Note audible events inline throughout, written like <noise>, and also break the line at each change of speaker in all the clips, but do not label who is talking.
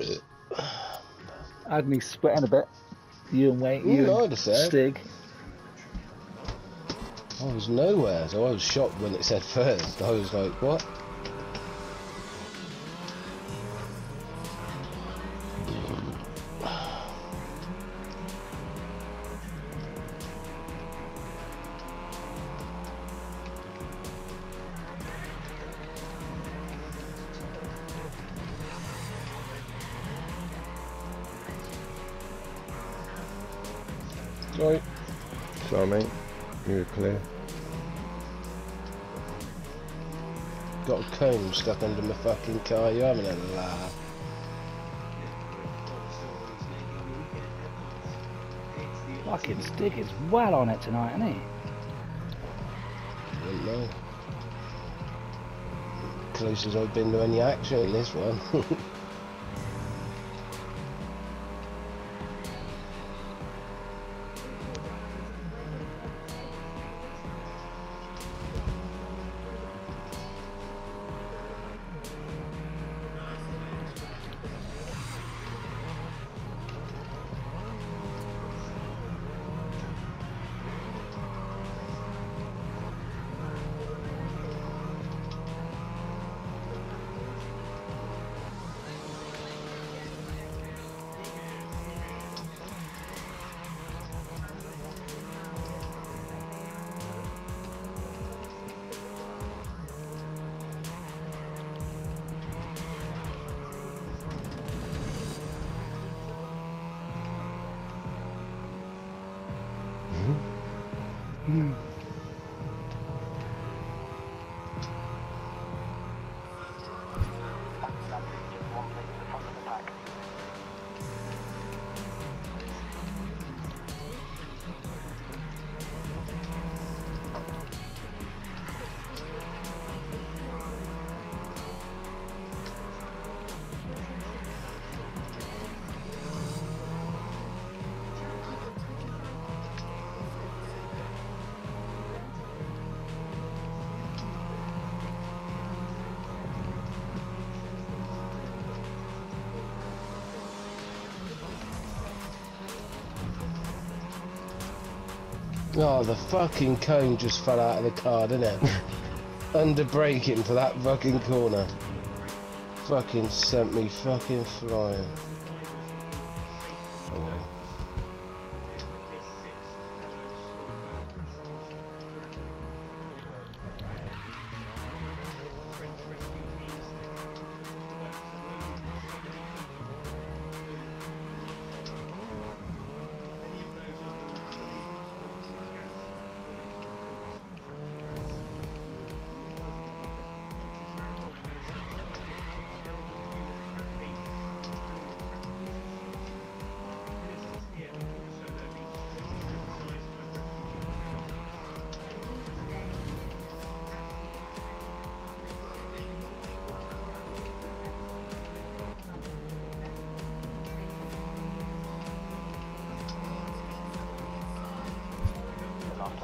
bit. me splitting a bit. You and Wayne, you
Ooh,
and Stig.
I was nowhere, so I was shocked when it said first. I was like, what?
Sorry. Sorry, mate. You're clear.
Got a comb stuck under my fucking car. You having a laugh?
Fucking Stig is well on it tonight, isn't he?
Wouldn't know. Closest I've been to any action in this one. <laughs> Mm. Oh, the fucking cone just fell out of the car, didn't it? <laughs> Under braking for that fucking corner. Fucking sent me fucking flying.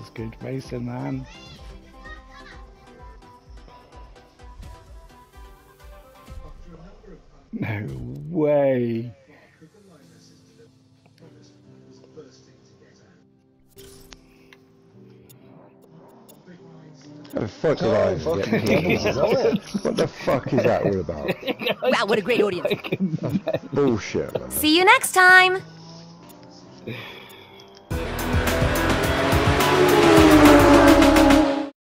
is
good racing man. No way.
What the fuck,
oh,
I <laughs> What the fuck is that all about? <laughs>
Wow, what a great audience. <laughs>
Bullshit. Man.
See you next time.